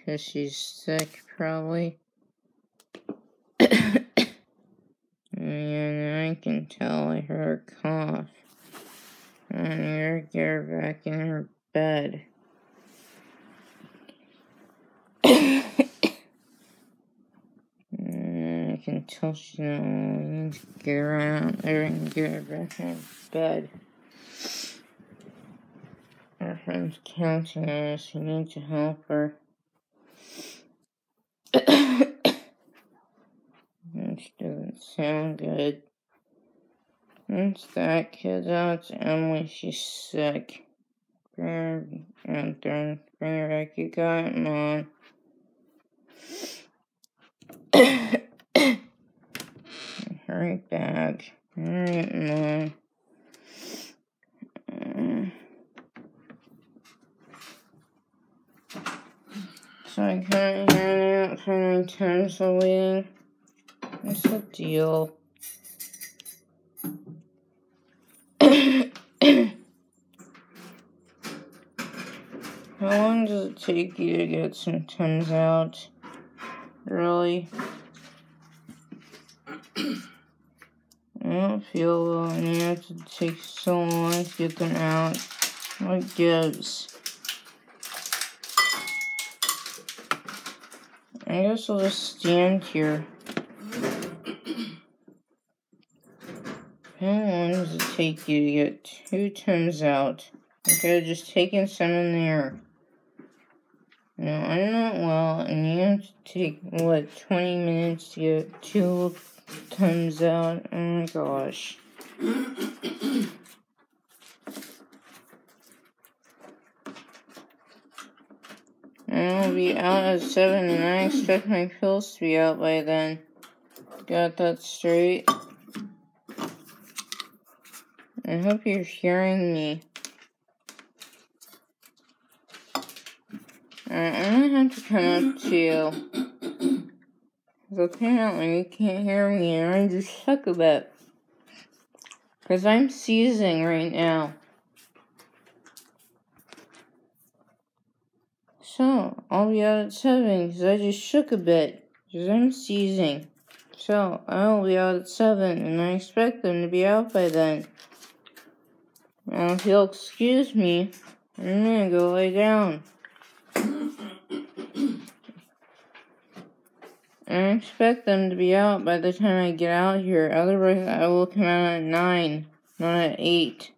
Because she's sick, probably. and I can tell I heard her cough. And you're get her back in her bed. And I can tell not willing to get her out there and get her back in her bed. Her friend's counting us. We need to help her. Doesn't sound good. It's that kid out Emily. She's sick. Bring her out there. Bring her back. You got it, Mom. Hurry back. Hurry, Mom. So I can't hear out for my times waiting. The deal? How long does it take you to get some Tums out? Really? I don't feel well and you have so long to get them out. What gives? I guess I'll just stand here. How long does it take you to get two Tums out? I could have just taken some in there. No, I'm not well, and you have to take, what, 20 minutes to get two Tums out? Oh my gosh. I'll be out at 7, and I expect my pills to be out by then. Got that straight? I hope you're hearing me. Alright, I'm gonna have to come up to you. Because apparently you can't hear me and I just suck a bit. Because I'm seizing right now. So, I'll be out at 7 because I just shook a bit. Because I'm seizing. So, I'll be out at 7 and I expect them to be out by then. Now, if you'll excuse me, I'm gonna go lay down. I expect them to be out by the time I get out here. Otherwise, I will come out at 9, not at 8.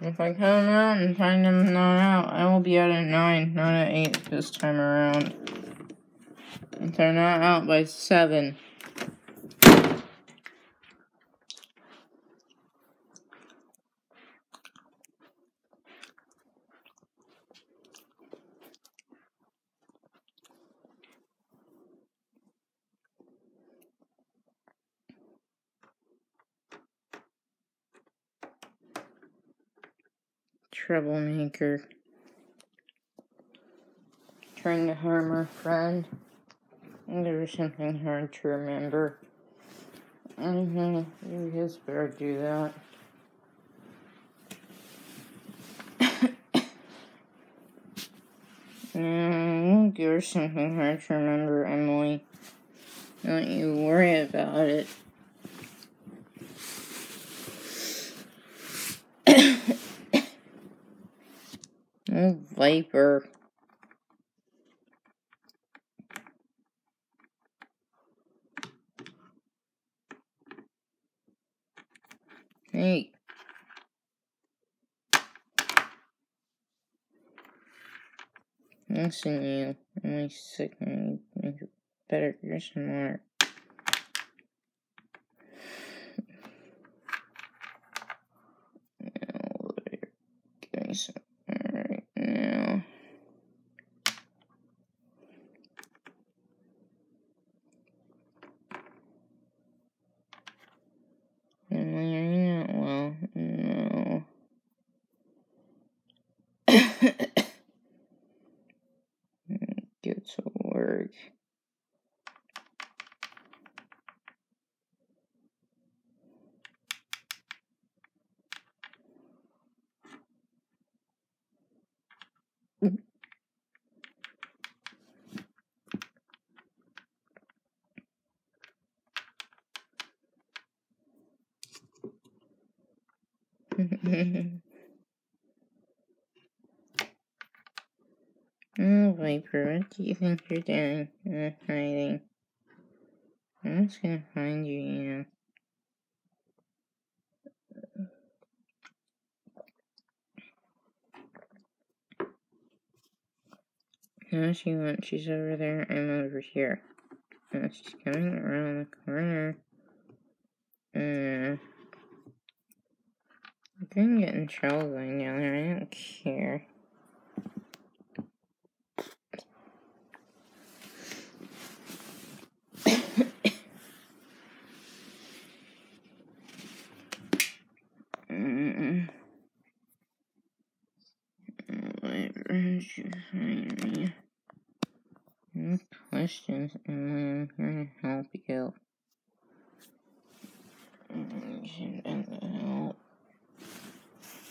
If I come out and find them not out, I will be out at 9, not at 8 this time around. If they're not out by 7. Troublemaker. Trying to harm her friend. There was something hard to remember. Mm-hmm. You just better do that. Mm, her something hard to remember, Emily. Don't you worry about it. Viper. Hey. Listen, you. Really sick better. You're smart. group. Viper, what do you think you're doing? Hiding. I'm just gonna find you, you know. No, she went. She's over there. I'm over here. And she's coming around the corner. Uh, I'm gonna get in trouble going down there. I don't care. Mm. Where did you find me? No questions, and I'm here to help you. help.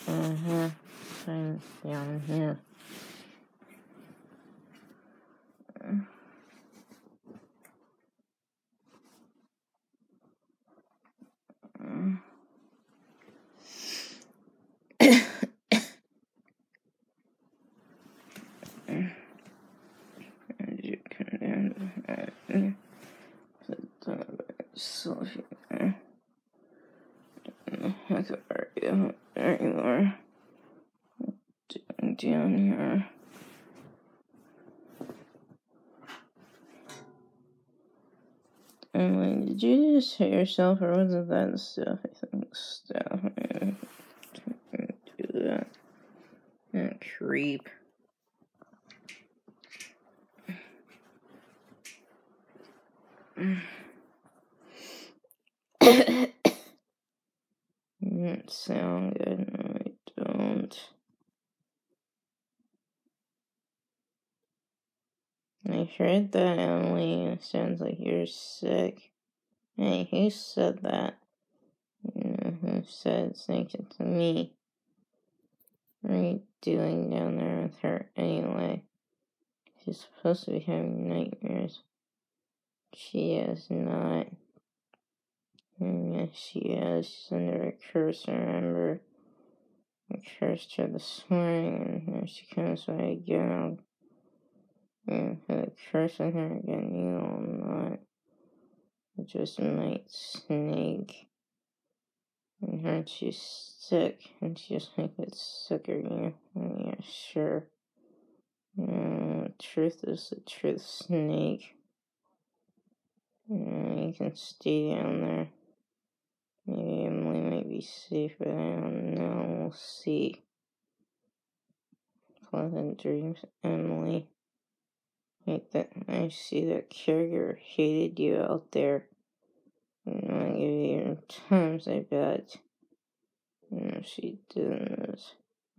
Uh huh. I'm down here. So, there you There you are. Down, down here. And like, did you just hit yourself, or was it that stuff? I think stuff. Do. That creep. Doesn't sound good. No, I don't. I heard that, Emily. It sounds like you're sick. Hey, who said that? You know, who said it to me? What are you doing down there with her anyway? She's supposed to be having nightmares. She is not. Mm, yes, she is. Under a curse, remember. I cursed her this morning, and here she comes by again. Yeah, put a curse on her again. You know not. It just might snake. And her, she's sick, and she just might get sicker. Yeah, sure. Yeah, truth is the truth snake. Yeah, you can stay down there. Maybe Emily might be safer. I don't know. We'll see. Pleasant dreams, Emily. I see that caregiver hated you out there. You know, I give you times, I bet. You she didn't.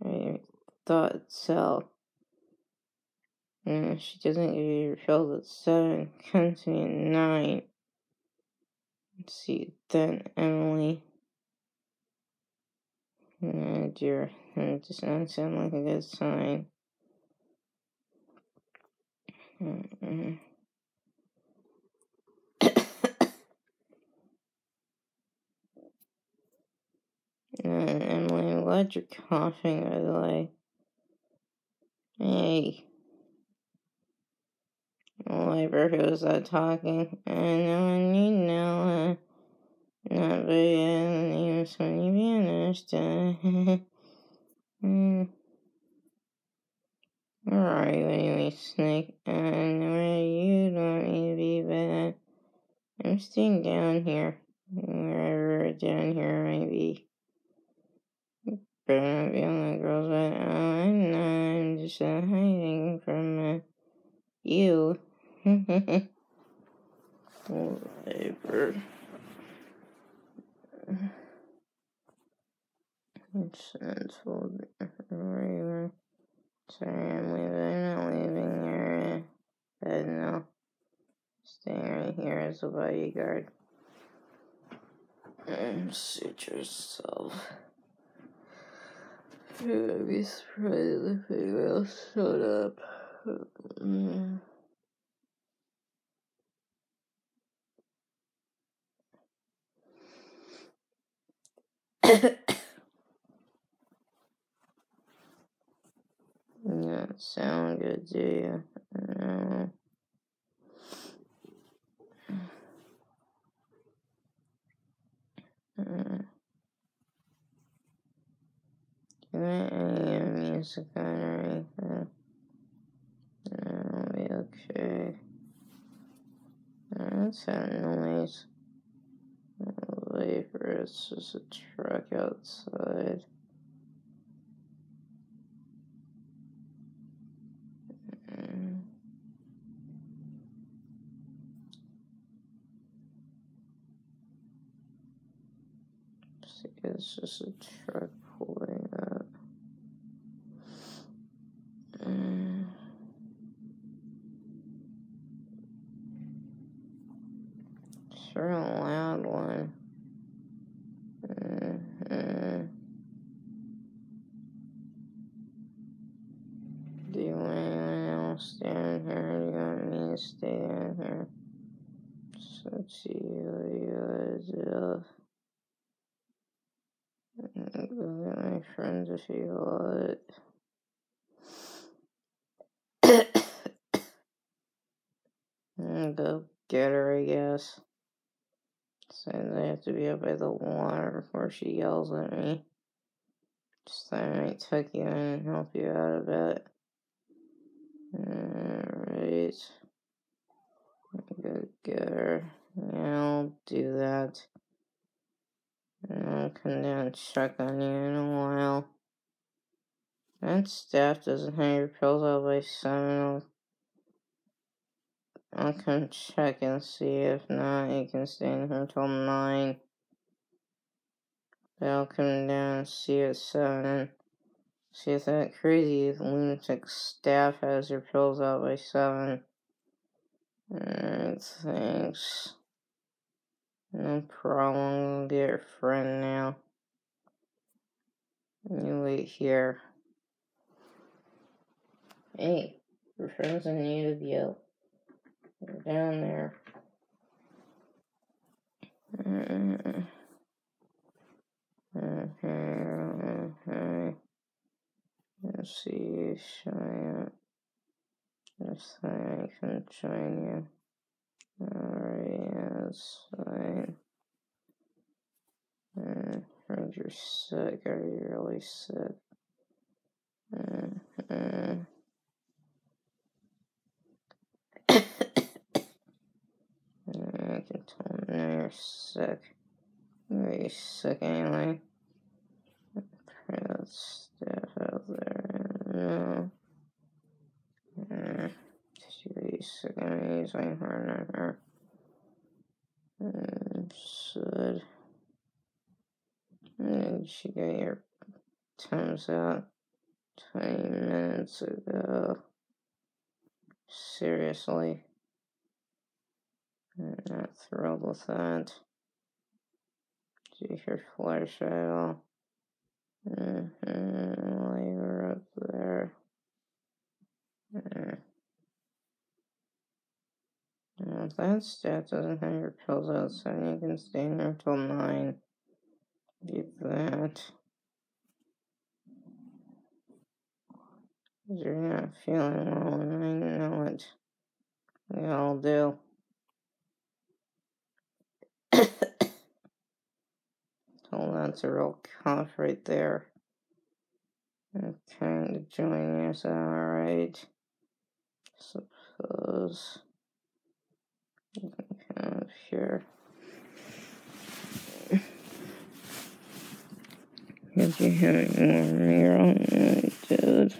I thought so. You know, she doesn't give you pills at seven, comes to me at nine. Let's see then, Emily. Oh dear, it does not sound like a good sign. Mm-hmm. Emily, glad you're coughing, by the way. Hey. Oliver, who was that talking? I know I need know. Uh, not very uh, even so you vanished. Uh, mm. Where are you anyway, Snake? And where you don't need to be, uh, I'm staying down here. Wherever down here might be. I'm not the only girls, but uh, I'm not. I'm just uh, hiding from uh, you. Whatever. It's sensible. Whatever. Sorry, I'm leaving. I'm not leaving your bed now. Staying right here as a bodyguard. And suit yourself. You're gonna be surprised if anyone else showed up. Mm. Doesn't sound good to you. No. Mm. Can I any of music on or anything? No, be okay. That's not noise. It's just a truck outside. Mm. It's just a truck pulling up. Mm. Sure a loud one. Mm-hmm. Want anyone else down here? You want me to stay down here? So let's see what you guys do. Go get my friends if you want. Go get her, I guess. Says I have to be up by the water before she yells at me. Just thought I might tuck you in and help you out a bit. Alright. Go. I'll do that. And I'll come down and check on you in a while. That staff doesn't have your pills out by seven. I'll, I'll come check and see. If not, you can stay in here until nine. But I'll come down and see you at seven. See if that crazy lunatic staff has your pills out by seven. Alright, thanks. No problem, dear friend now. You wait here. Hey, your friends in need of you. They're down there okay, okay. Let's see, Cheyenne. This thing I can join you. That's fine. Uh, heard you're sick. Are you really sick? Uh, uh. I can tell now you're sick. Are you sick anyway? Pray that stuff out there. No. Uh, of me using her and. Uh, should. And she got your times out 20 minutes ago. Seriously. I'm not thrilled with that. Do you hear flash at all? Mm-hmm. Were up there. Mm. Well, if that stat doesn't have your pills outside, you can stay in there till 9. Get that. You're not feeling well, and I know it. We all do. That's a real cough right there. Kind of joining us, alright. Suppose. Kind of here. Did you any more mirror I did.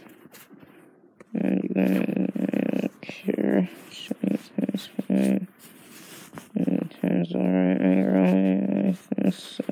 And you're gonna cure. Something's fine. Turns alright. I think so.